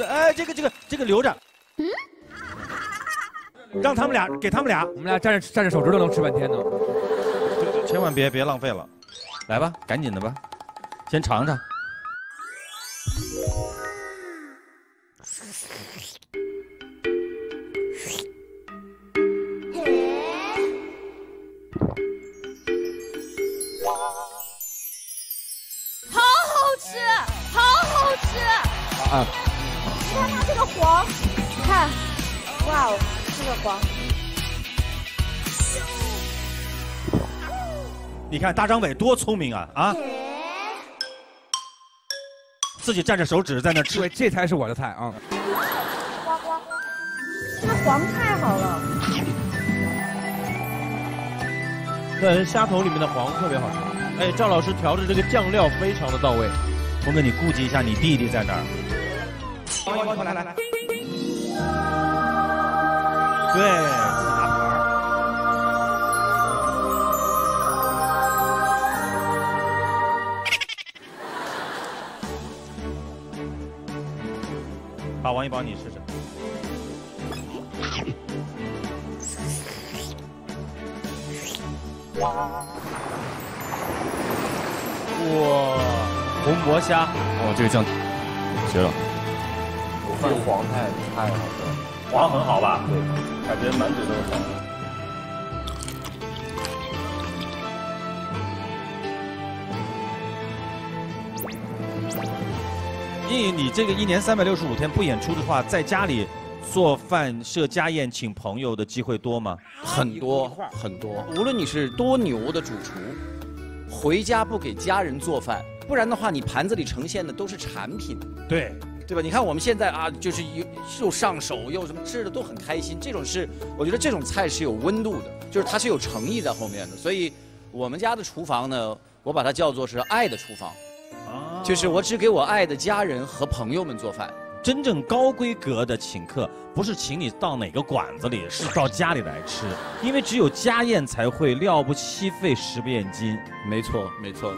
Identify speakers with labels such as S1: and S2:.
S1: 哎，这个这个这个留着，让他们俩给他们俩，
S2: 我们俩蘸着蘸着手指头能吃半天呢。
S1: 对对，千万别别浪费了，来吧，赶紧的吧，先尝尝。
S3: 好好吃，好好吃！
S2: 啊，
S3: 你看它这个黄，看，哇哦，这个黄，
S1: 你看大张伟多聪明啊啊！自己蘸着手指在那吃，
S2: 对，这才是我的菜啊！
S3: 这个黄太好了。
S4: 对，虾头里面的黄特别好吃。哎，赵老师调的这个酱料非常的到位。
S1: 峰哥，你顾及一下你弟弟在那儿。
S2: 来来来，
S1: 对，自己拿盘儿。好，王一宝，你试试。哇，红魔虾，哦，这个酱绝了，
S5: 这个黄太太好吃了，
S1: 黄很好吧？
S5: 对，感觉满嘴都是黄。
S1: 因为你这个一年三百六十五天不演出的话，在家里做饭、设家宴、请朋友的机会多吗？
S6: 很多很多。无论你是多牛的主厨，回家不给家人做饭，不然的话，你盘子里呈现的都是产品，
S1: 对，
S6: 对吧？你看我们现在啊，就是又又上手又什么吃的都很开心，这种是我觉得这种菜是有温度的，就是它是有诚意在后面的。所以我们家的厨房呢，我把它叫做是爱的厨房，就是我只给我爱的家人和朋友们做饭。
S1: 真正高规格的请客，不是请你到哪个馆子里，是到家里来吃，因为只有家宴才会料不欺肺，食不厌精。
S6: 没错，没错。